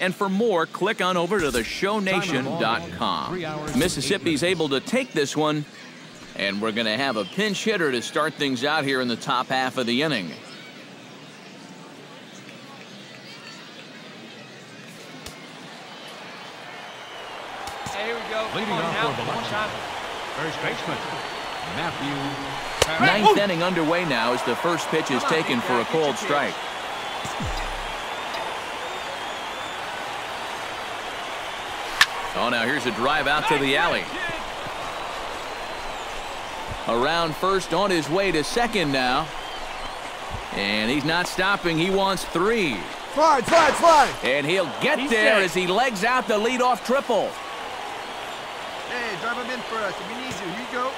And for more, click on over to theshownation.com. Mississippi's able to take this one, and we're going to have a pinch hitter to start things out here in the top half of the inning. Here we go. Leading off for the One Bucks. time. First baseman, Matthew. Ninth inning underway now as the first pitch is taken for a cold strike. Oh, now here's a drive out to the alley. Around first on his way to second now. And he's not stopping. He wants three. Slide, slide, slide. And he'll get He's there set. as he legs out the leadoff triple. Hey, drive him in for us. If we need you, here you go.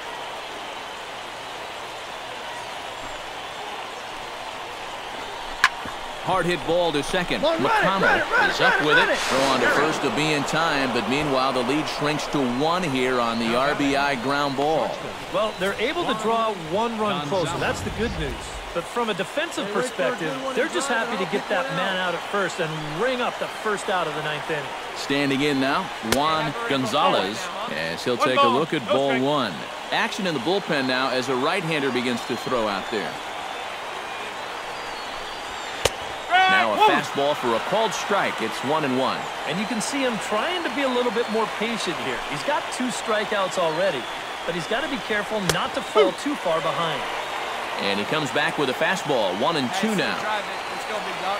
Hard hit ball to second. Run, run it, McConnell run it, run it, is up it, with it. it. Throw on to first to be in time, but meanwhile the lead shrinks to one here on the RBI ground ball. Well, they're able to draw one run closer. That's the good news. But from a defensive Hey, wait for a perspective, good one to they're just happy to get that man out. out at first and ring up the first out of the ninth inning. Standing in now, Juan Gonzalez, as he'll take a look at ball one. Action in the bullpen now as a right-hander begins to throw out there. Now a fastball for a called strike. It's one and one. And you can see him trying to be a little bit more patient here. He's got two strikeouts already, but he's got to be careful not to fall too far behind. And he comes back with a fastball. One and two now. Drive it. Let's go, big dog.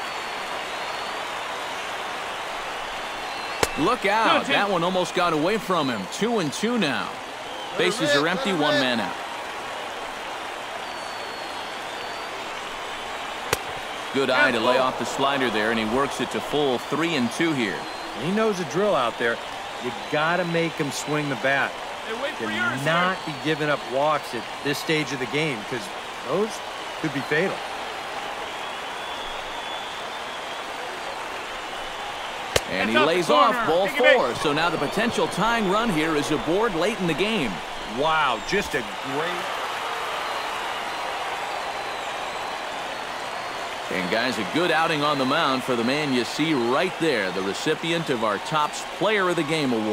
Look out. That one almost got away from him. Two and two now. Bases are empty. One man out. Good eye to lay off the slider there, and he works it to full three and two here. He knows the drill out there. You got to make him swing the bat. Hey, wait for yours, And sir. not be giving up walks at this stage of the game because those could be fatal. And he That's out lays off ball Take four. So now the potential tying run here is aboard late in the game. Wow, just a great And guys, a good outing on the mound for the man you see right there, the recipient of our Topps Player of the Game award.